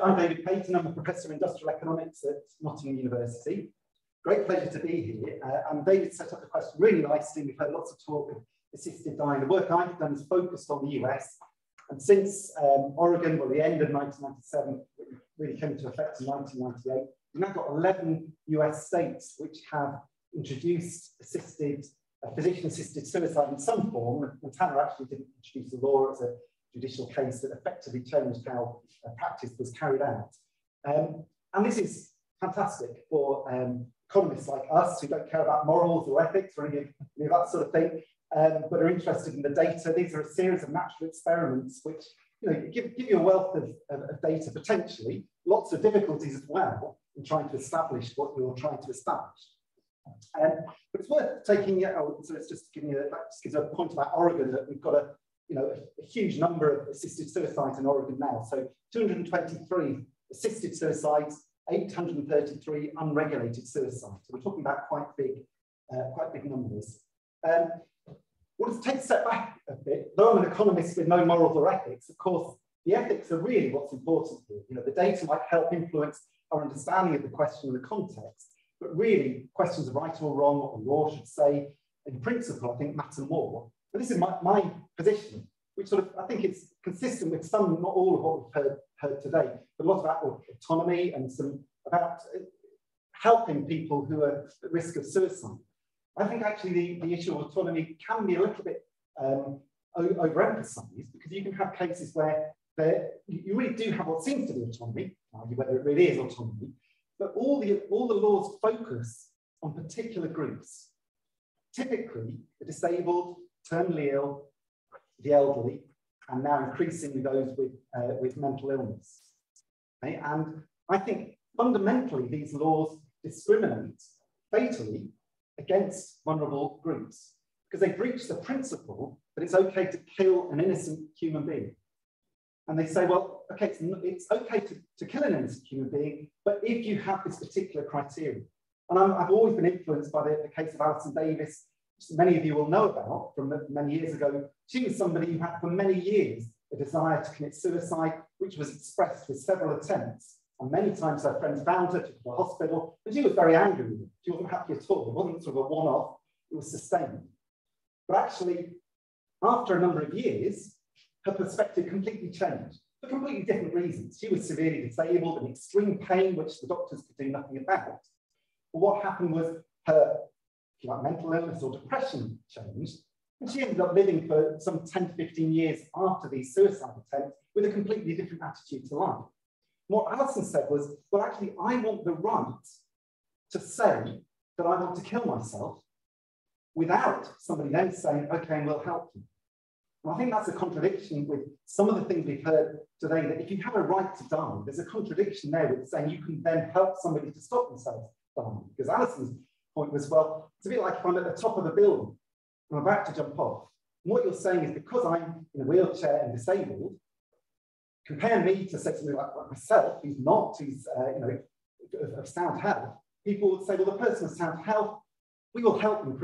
I'm David Paton, I'm a Professor of Industrial Economics at Nottingham University. Great pleasure to be here. Uh, and David set up the question really nicely. We've heard lots of talk of assisted dying. The work I've done is focused on the US. And since um, Oregon, well, the end of 1997, really came into effect in 1998, we've now got 11 US states which have introduced assisted, uh, physician-assisted suicide in some form. Montana actually didn't introduce the law as a judicial case that effectively changed how uh, practice was carried out. Um, and this is fantastic for um, economists like us who don't care about morals or ethics or any of, any of that sort of thing, um, but are interested in the data. These are a series of natural experiments which you know, give, give you a wealth of, of, of data potentially, lots of difficulties as well in trying to establish what you're trying to establish. Um, but it's worth taking, oh, so it's just giving you, that just gives a point about Oregon that we've got a, you know, a, a, huge number of assisted suicides in Oregon now. So 223 assisted suicides, 833 unregulated suicides. So we're talking about quite big, uh, quite big numbers. Um, well, let's take a step back a bit. Though I'm an economist with no morals or ethics, of course, the ethics are really what's important here. You know, the data might help influence our understanding of the question and the context, but really questions of right or wrong, the law should say, in principle, I think matter more. But this is my, my position, which sort of, I think it's consistent with some, not all of what we've heard, heard today, but a lot about autonomy and some about helping people who are at risk of suicide. I think actually the, the issue of autonomy can be a little bit um, overemphasized because you can have cases where you really do have what seems to be autonomy, whether it really is autonomy, but all the, all the laws focus on particular groups. Typically, the disabled, terminally ill, the elderly, and now increasingly those with, uh, with mental illness. Okay? And I think fundamentally these laws discriminate fatally against vulnerable groups because they breach the principle that it's okay to kill an innocent human being. And they say, well, okay, it's, it's okay to, to kill an innocent human being, but if you have this particular criteria. And i have always been influenced by the, the case of Alison which many of you will know about from many years ago. She was somebody who had for many years a desire to commit suicide, which was expressed with several attempts. And many times her friends found her, took her to the hospital, but she was very angry with it. She wasn't happy at all. It wasn't sort of a one-off, it was sustained. But actually, after a number of years, her perspective completely changed for completely different reasons. She was severely disabled and extreme pain, which the doctors could do nothing about. But what happened was her like, mental illness or depression changed, and she ended up living for some 10 to 15 years after these suicide attempts with a completely different attitude to life. What Alison said was, well, actually, I want the right to say that I want to kill myself without somebody then saying, okay, we'll help you. And I think that's a contradiction with some of the things we've heard today, that if you have a right to die, there's a contradiction there with saying you can then help somebody to stop themselves dying. Because Alison's point was, well, it's a bit like if I'm at the top of a building and I'm about to jump off. And what you're saying is because I'm in a wheelchair and disabled, compare me to say somebody like, like myself, who's not, who's uh, you know, of, of, sound health, people would say, well, the person of sound health, we will help them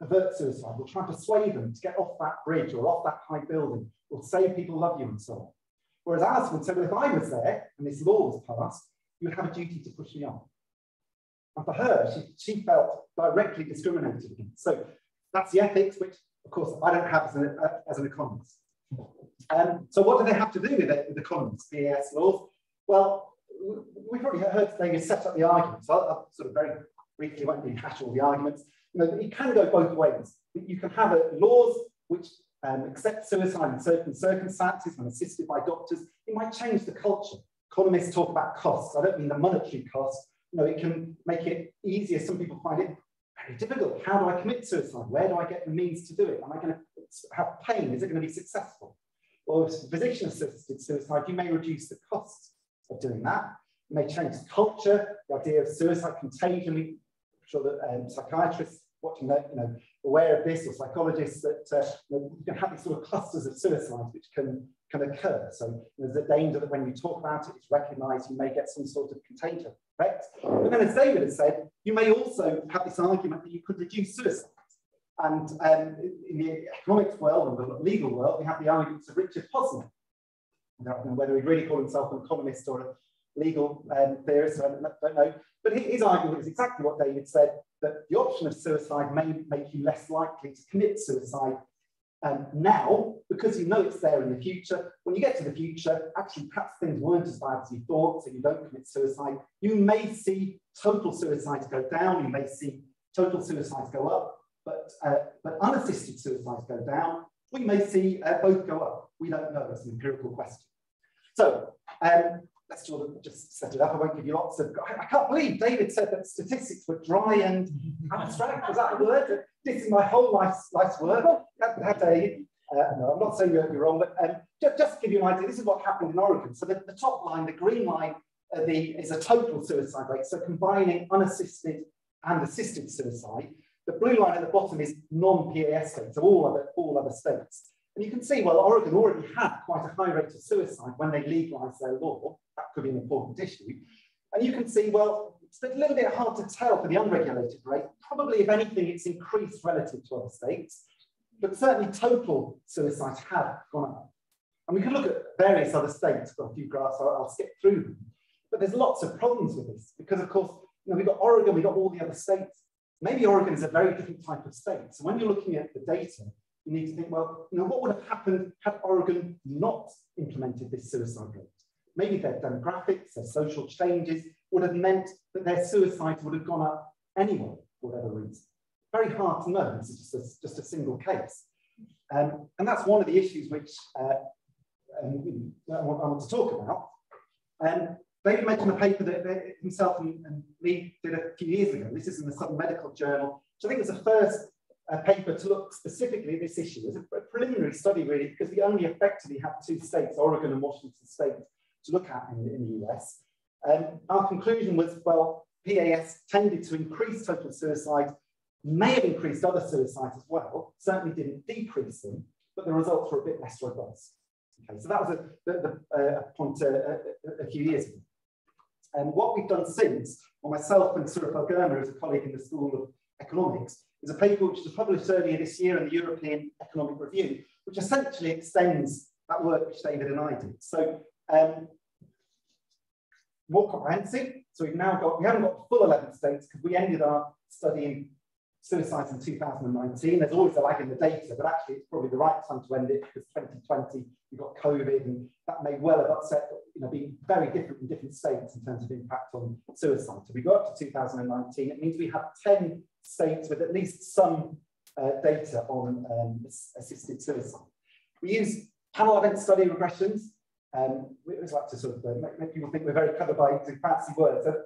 avert suicide. We'll try and persuade them to get off that bridge or off that high building. We'll say people love you and so on. Whereas Alison would say, well, if I was there and this law was passed, you would have a duty to push me on. And for her, she, she felt directly discriminated against. So that's the ethics, which, of course, I don't have as an, uh, as an economist. Um, so what do they have to do with it, with economists, PAS laws? Well, we've already heard you set up the arguments. I'll, I'll, sort of very briefly won't rehash all the arguments. You know, it can go both ways. You can have a, laws which um, accept suicide in certain circumstances when assisted by doctors. It might change the culture. Economists talk about costs. I don't mean the monetary cost. You know, it can make it easier. Some people find it very difficult. How do I commit suicide? Where do I get the means to do it? Am I going to have pain? Is it going to be successful? Or if physician-assisted suicide, you may reduce the costs of doing that. You may change culture, the idea of suicide contagion. I'm sure that um, psychiatrists watching that, you know, aware of this, or psychologists that uh, you, know, you, can have these sort of clusters of suicides which can, can occur. So there's a danger that when you talk about it, it's recognized, you may get some sort of contagion effect. But then as David has said, you may also have this argument that you could reduce suicide. And um, in the economics world and the legal world, we have the arguments of Richard Posner. I don't know whether he'd really call himself an economist or a legal um, theorist, I don't, don't know. But his argument is exactly what David said, that the option of suicide may make you less likely to commit suicide um, now, because you know it's there in the future. When you get to the future, actually perhaps things weren't as bad as you thought, so you don't commit suicide. You may see total suicides go down, you may see total suicides go up, but, uh, but unassisted suicides go down. We may see uh, both go up. We don't know, it's an empirical question. So um, let's of just set it up. I won't give you lots of, I, I can't believe David said that statistics were dry and abstract. Was that the word? This is my whole life's, life's work. How dare you? Uh, no, I'm not saying you're, you're wrong, but um, just, just, to give you an idea, this is what happened in Oregon. So the, the top line, the green line, uh, the, is a total suicide rate. So combining unassisted and assisted suicide. The blue line at the bottom is non-PAS states, so all other, all other states. And you can see, well, Oregon already had quite a high rate of suicide when they legalized their law. That could be an important issue. And you can see, well, it's a little bit hard to tell for the unregulated rate. Probably, if anything, it's increased relative to other states. But certainly total suicides have gone up. And we can look at various other states. Got a few graphs, I'll, I'll skip through them. But there's lots of problems with this because, of course, you know, we've got Oregon, we've got all the other states. Maybe Oregon is a very different type of state. So when you're looking at the data, you need to think, well, you know, what would have happened had Oregon not implemented this suicide rate? Maybe their demographics, their social changes would have meant that their suicides would have gone up anyway, for whatever reason. Very hard to know. This is just a, just a single case. Um, and that's one of the issues which uh, um, I, want, I, want, to talk about. Um, David mentioned a paper that, that himself and, and Lee did a few years ago. This is in the Southern Medical Journal, which I think was the first a paper to look specifically at this issue. It was a, a preliminary study, really, because we only effectively had two states, Oregon and Washington State, to look at in, in the US. Um, our conclusion was, well, PAS tended to increase total suicide, may have increased other suicides as well, certainly didn't decrease them, but the results were a bit less robust. Okay, so that was a, the, the uh, point uh, a, a, few years ago. And what we've done since, well, myself and Sourafel Girma, as a colleague in the School of Economics, is a paper which was published earlier this year in the European Economic Review, which essentially extends that work which David and I did. So um, more comprehensive. So we've now got, we haven't got full 11 states because we ended our study in suicides in 2019. There's always a lag in the data, but actually it's probably the right time to end it because 2020 we got COVID and that may well have upset, you know, being very different in different states in terms of impact on suicide. So we go up to 2019. It means we have 10 states with at least some uh, data on um, assisted suicide. We use panel event study regressions. Um, we always like to sort of uh, make, make, people think we're very clever by using fancy words. So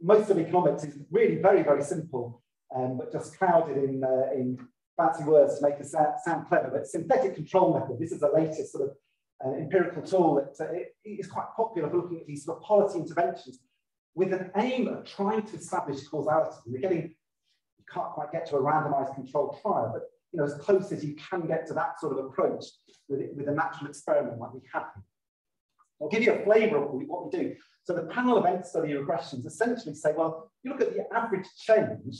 most of economics is really very, very simple, um, but just clouded in, uh, in fancy words to make it sound, sound, clever. But synthetic control method, this is the latest sort of uh, empirical tool that uh, is quite popular for looking at these sort of policy interventions with an aim of trying to establish causality. We're getting you can't quite get to a randomized controlled trial, but you know, as close as you can get to that sort of approach with, it, with a natural experiment like we have. I'll give you a flavor of what we do. So the panel event study regressions essentially say, well, you look at the average change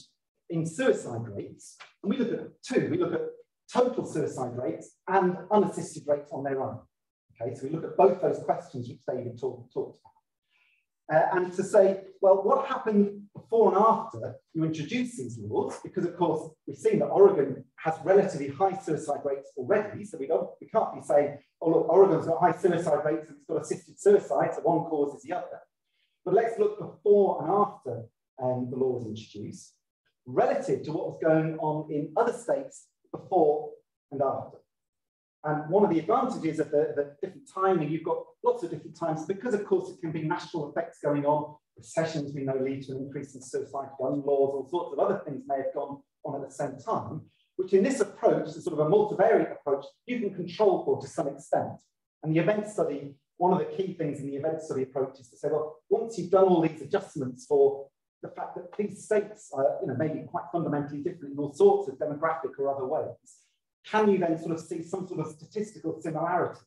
in suicide rates, and we look at two, we look at total suicide rates and unassisted rates on their own. Okay, so we look at both those questions which David talked, talked about uh, and to say, well, what happened before and after you introduce these laws? Because of course, we've seen that Oregon has relatively high suicide rates already, so we don't, we can't be saying, oh look, Oregon's got high suicide rates and it's got assisted suicide, so one causes the other. But let's look before and after um, the law was introduced, relative to what was going on in other states before and after. And one of the advantages of the, the, different timing, you've got lots of different times because, of course, it can be national effects going on. Recessions, we know, lead to an increase in suicide gun laws, all sorts of other things may have gone on at the same time, which in this approach, the sort of a multivariate approach, you can control for to some extent. And the event study, one of the key things in the event study approach is to say, well, once you've done all these adjustments for the fact that these states are, you know, maybe quite fundamentally different in all sorts of demographic or other ways, can you then sort of see some sort of statistical similarity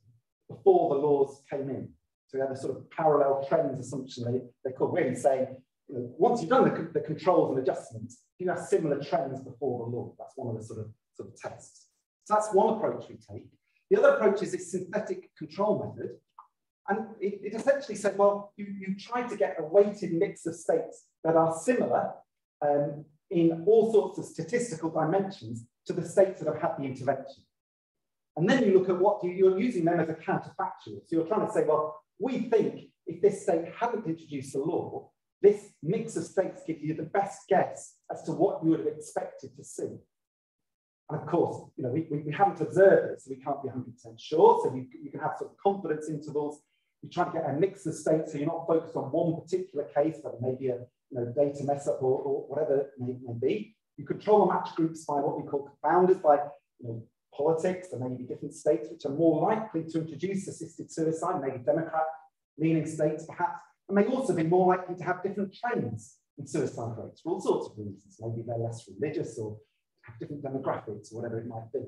before the laws came in? So we have a sort of parallel trends assumption they, they could really say, you know, once you've done the, the controls and adjustments, you have similar trends before the law. That's one of the sort of, sort of tests. So that's one approach we take. The other approach is this synthetic control method. And it, it essentially said, well, you, you try to get a weighted mix of states that are similar um, in all sorts of statistical dimensions to the states that have had the intervention. And then you look at what you, you're using them as a counterfactual. So you're trying to say, well, we think if this state hadn't introduced a law, this mix of states gives you the best guess as to what you would have expected to see. And of course, you know, we, we, we haven't observed it, so we can't be 100% sure. So you, you can have of confidence intervals. You try to get a mix of states, so you're not focused on one particular case, but maybe a you know, data mess up or, or whatever may, may, be. You control the match groups by what we call confounders, by you know, politics. There may be different states which are more likely to introduce assisted suicide, maybe Democrat leaning states perhaps, and may also be more likely to have different trends in suicide rates for all sorts of reasons. Maybe they're less religious or have different demographics or whatever it might be.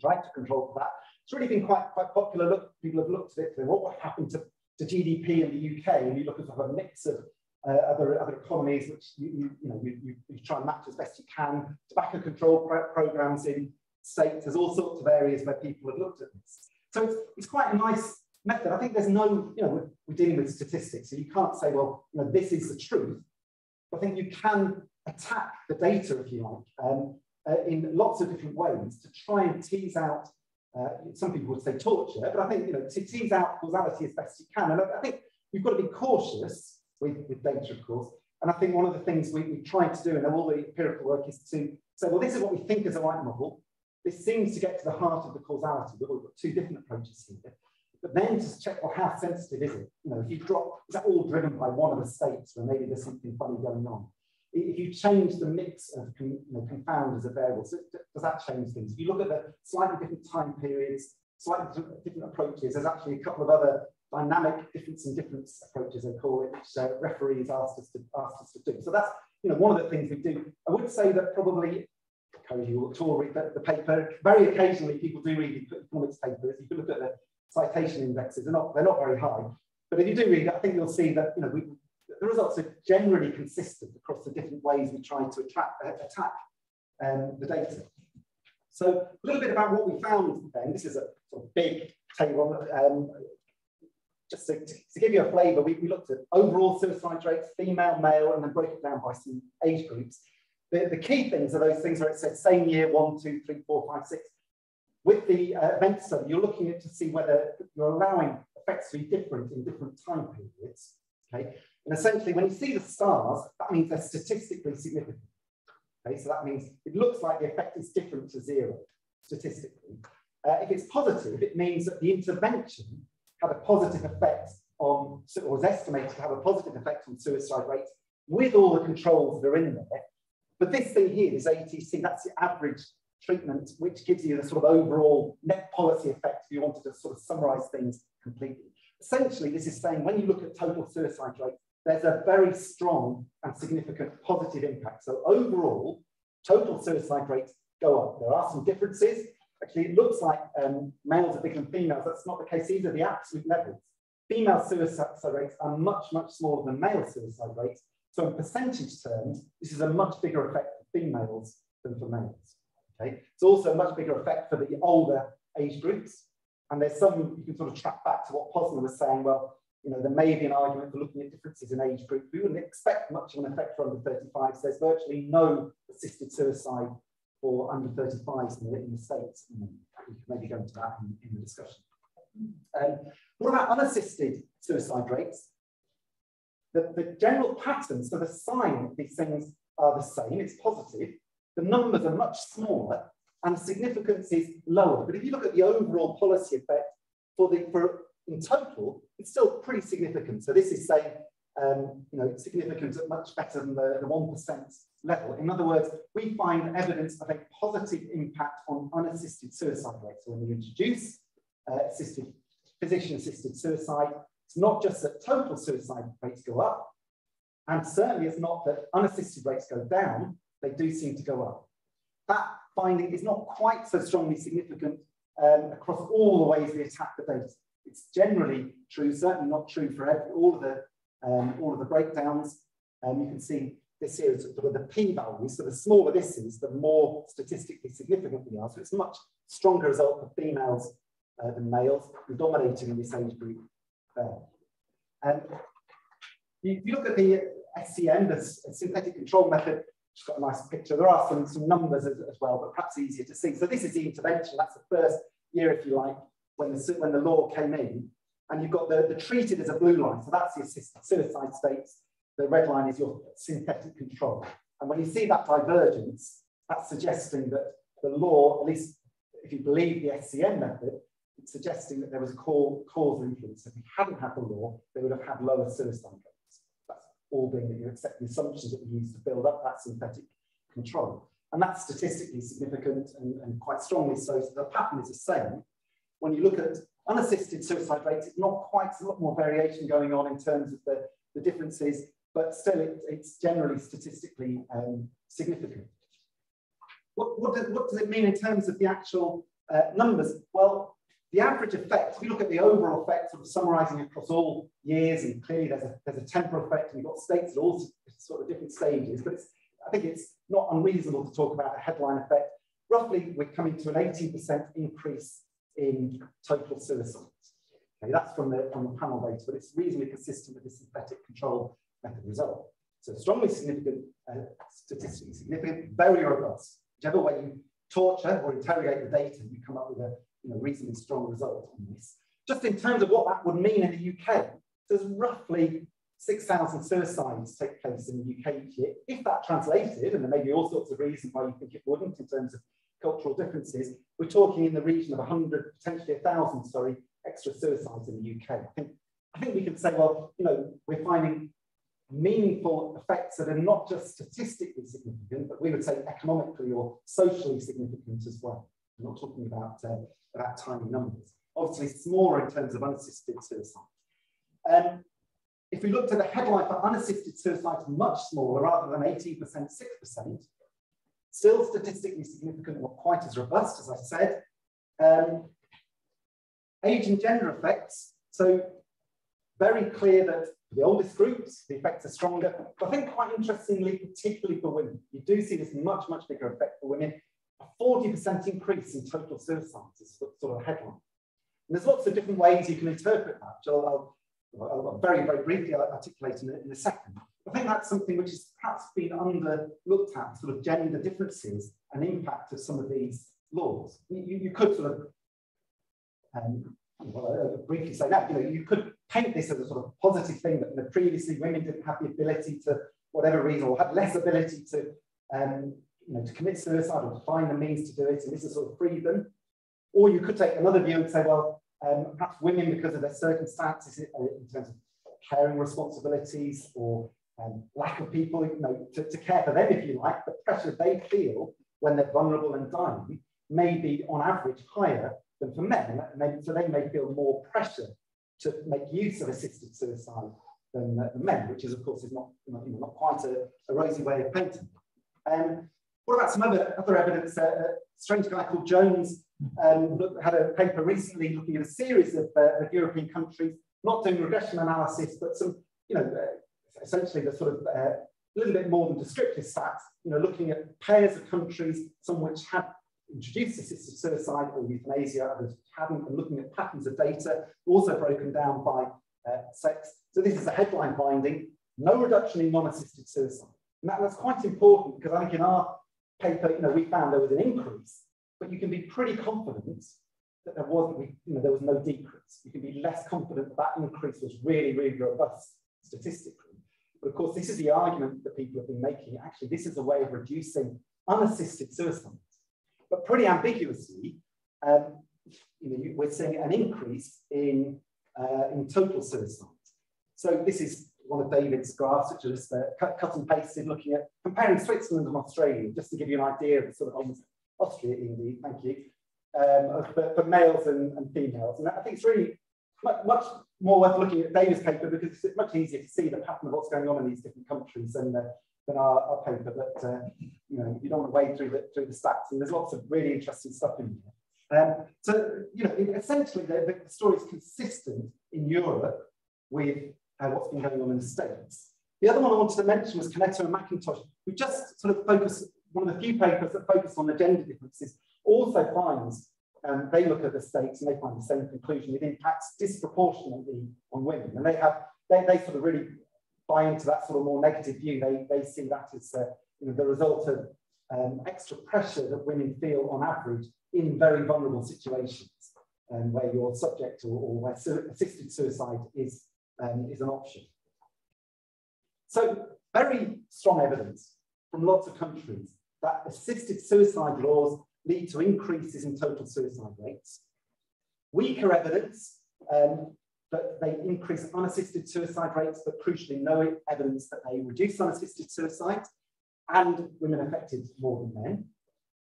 Try to control that. It's really been quite, quite popular. Look, people have looked at it, what would happen to, to GDP in the UK, and you look at sort of a mix of uh, other, other economies which you, you, you know, you, you, try and match as best you can, tobacco control pro programs in states, there's all sorts of areas where people have looked at this. So it's, it's quite a nice method. I think there's no, you know, we're, we're, dealing with statistics, so you can't say, well, you know, this is the truth. I think you can attack the data, if you like, um, uh, in lots of different ways to try and tease out, uh, some people would say torture, but I think, you know, to tease out causality as best you can. And I, I think you've got to be cautious with, with data, of course. And I think one of the things we, we to do in all the empirical work is to say, well, this is what we think is a light model. This seems to get to the heart of the causality, but we've got two different approaches here. But then to check, well, how sensitive is it? You know, if you drop, is that all driven by one of the states where maybe there's something funny going on? If you change the mix of you know, confounders of variables, does that change things? If you look at the slightly different time periods, slightly different approaches, there's actually a couple of other dynamic difference in difference approaches, they call it, which uh, referees asked us, to, asked us to do. So that's you know, one of the things we do. I would say that probably encourage you all read the, the, paper. Very occasionally, people do read the economics papers. You can look at the citation indexes; they're not they're not very high. But if you do read I think you'll see that you know we, the results are generally consistent across the different ways we try to attract, uh, attack um, the data. So a little bit about what we found then. This is a sort of big table. Um, just to, to, give you a flavour, we, we looked at overall suicide rates, female, male, and then broke it down by some age groups. The, the key things are those things where it says same year, one, two, three, four, five, six. With the uh, event study, you're looking at to see whether you're allowing effects to be different in different time periods. Okay, and essentially, when you see the stars, that means they're statistically significant. Okay, so that means it looks like the effect is different to zero statistically. Uh, if it's positive, it means that the intervention had a positive effect on, or was estimated to have a positive effect on suicide rates with all the controls that are in there. But this thing here is ATC, that's the average treatment, which gives you the sort of overall net policy effect if you wanted to sort of summarize things completely. Essentially, this is saying when you look at total suicide rate, there's a very strong and significant positive impact. So overall, total suicide rates go up. There are some differences. Actually, it looks like um, males are bigger than females. That's not the case. These are the absolute levels. Female suicide rates are much, much smaller than male suicide rates. So in percentage terms, this is a much bigger effect for females than for males. Okay, it's also a much bigger effect for the older age groups. And there's some, you can sort of track back to what Posner was saying, well, you know, there may be an argument for looking at differences in age group. We wouldn't expect much of an effect for under 35. So there's virtually no assisted suicide for under 35s in the, in the States. we can maybe go into that in, in the discussion. Um, what about unassisted suicide rates? The, the general pattern, so the sign of these things are the same, it's positive. The numbers are much smaller and the significance is lower. But if you look at the overall policy effect for the for in total, it's still pretty significant. So this is saying, um, you know, significant at much better than the, the 1% level. In other words, we find evidence of a positive impact on unassisted suicide rates. So when you introduce uh, assisted, physician-assisted suicide, it's not just that total suicide rates go up, and certainly it's not that unassisted rates go down, they do seem to go up. That finding is not quite so strongly significant um, across all the ways we attack the data. It's generally true, certainly not true for every, all of the um, all of the breakdowns. Um, you can see this here is sort of the p-value. So the smaller this is, the more statistically significant we are. So it's a much stronger result for females uh, than males, predominating in this age group there. And if you look at the SCM, the synthetic control method, it's got a nice picture. There are some, some numbers as, as, well, but perhaps easier to see. So this is the intervention. That's the first year, if you like, when the, when the law came in. And you've got the, the treated as a blue line. So that's the suicide states. The red line is your synthetic control. And when you see that divergence, that's suggesting that the law, at least if you believe the SCM method, it's suggesting that there was a call, causal influence. If we hadn't had the law, they would have had lower suicide rates. That's all being that you accept the assumptions that we use to build up that synthetic control. And that's statistically significant and, and quite strongly so. So the pattern is the same. When you look at unassisted suicide rates, it's not quite a lot more variation going on in terms of the, the differences, but still it, it's generally statistically um, significant. What, what, does, what does it mean in terms of the actual uh, numbers? Well, the average effect, if you look at the overall effect, sort of summarizing across all years, and clearly there's a, there's a temporal effect, and you've got states at all sort of different stages, but I think it's not unreasonable to talk about a headline effect. Roughly, we're coming to an 18% increase in total suicides. Okay, that's from the, from the panel data, but it's reasonably consistent with the synthetic control method result. So strongly significant, uh, statistically significant, very robust. Whichever way you torture or interrogate the data, you come up with a you know, reasonably strong result on this. Just in terms of what that would mean in the UK, there's roughly 6,000 suicides take place in the UK each year. If that translated, and there may be all sorts of reasons why you think it wouldn't in terms of cultural differences, we're talking in the region of 100, potentially 1,000, sorry, extra suicides in the UK. I think, I think we can say, well, you know, we're finding meaningful effects that are not just statistically significant, but we would say economically or socially significant as well. I'm not talking about, uh, about tiny numbers. Obviously smaller in terms of unassisted suicide. Um, if we looked at the headline for unassisted suicide, much smaller, rather than 18%, 6%, still statistically significant, not quite as robust, as I said. Um, age and gender effects. So very clear that the oldest groups, the effects are stronger. But I think quite interestingly, particularly for women, you do see this much, much bigger effect for women a 40% increase in total suicides is sort of a headline. And there's lots of different ways you can interpret that, which I'll, I'll, I'll very, very briefly articulate in a, in a second. I think that's something which has perhaps been underlooked at, sort of gender differences and impact of some of these laws. You, you could sort of, um, well, uh, briefly say that, you know, you could paint this as a sort of positive thing that you know, previously women didn't have the ability to, whatever reason, or had less ability to um, you know, to commit suicide or to find the means to do it, and this is sort of free them. Or you could take another view and say, well, um, perhaps women, because of their circumstances uh, in terms of caring responsibilities or um, lack of people you know, to, to, care for them, if you like, the pressure they feel when they're vulnerable and dying may be on average higher than for men. So they may feel more pressure to make use of assisted suicide than uh, men, which is, of course, is not, you know, not quite a, a rosy way of painting. Um, what about some other, other evidence? Uh, a strange guy called Jones um, had a paper recently looking at a series of, uh, of, European countries, not doing regression analysis, but some, you know, uh, essentially the sort of uh, a little bit more than descriptive stats, you know, looking at pairs of countries, some which had introduced assisted suicide or euthanasia, others hadn't, and looking at patterns of data, also broken down by uh, sex. So this is a headline finding, no reduction in non-assisted suicide. And that, that's quite important because I think in our paper, you know, we found there was an increase, but you can be pretty confident that there wasn't, you know, there was no decrease. You can be less confident that that increase was really, really robust statistically. But of course, this is the argument that people have been making. Actually, this is a way of reducing unassisted suicides. But pretty ambiguously, um, you know, we're seeing an increase in, uh, in total suicides. So this is one of David's graphs, which is uh, cut, cut, and pasted, looking at comparing Switzerland and Australia, just to give you an idea of the sort of Austria, indeed, thank you, um, for, for, males and, and, females. And I think it's really much, much, more worth looking at David's paper because it's much easier to see the pattern of what's going on in these different countries than, uh, than our, our, paper. But uh, you know, you don't want to wade through the, through the stats, and there's lots of really interesting stuff in here. Um, so, you know, essentially, the, the story is consistent in Europe with uh, what's been going on in the States. The other one I wanted to mention was Canetto and McIntosh, who just sort of focus, one of the few papers that focus on the gender differences, also finds um, they look at the states and they find the same conclusion. It impacts disproportionately on women. And they have, they, they sort of really buy into that sort of more negative view. They, they see that as uh, you know, the result of um, extra pressure that women feel on average in very vulnerable situations um, where you're subject to or where su assisted suicide is, um, is an option. So very strong evidence from lots of countries that assisted suicide laws lead to increases in total suicide rates. Weaker evidence um, that they increase unassisted suicide rates, but crucially no evidence that they reduce unassisted suicide and women affected more than men.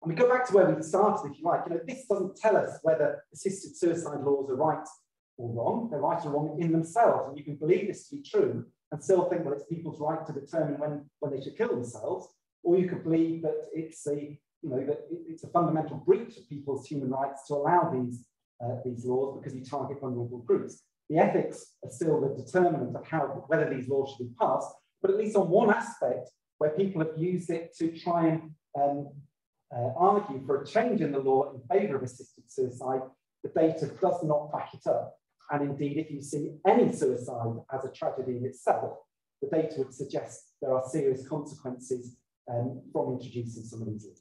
And we go back to where we started, if you like. You know, this doesn't tell us whether assisted suicide laws are right or wrong. They're right or wrong in themselves. And you can believe this to be true and still think, well, it's people's right to determine when, when they should kill themselves. Or you could believe that it's a, you know, that it's a fundamental breach of people's human rights to allow these, uh, these laws because you target vulnerable groups. The ethics are still the determinant of how, whether these laws should be passed, but at least on one aspect, where people have used it to try and um, uh, argue for a change in the law in favour of assisted suicide, the data does not back it up. And indeed, if you see any suicide as a tragedy in itself, the data would suggest there are serious consequences um, from introducing some of these laws.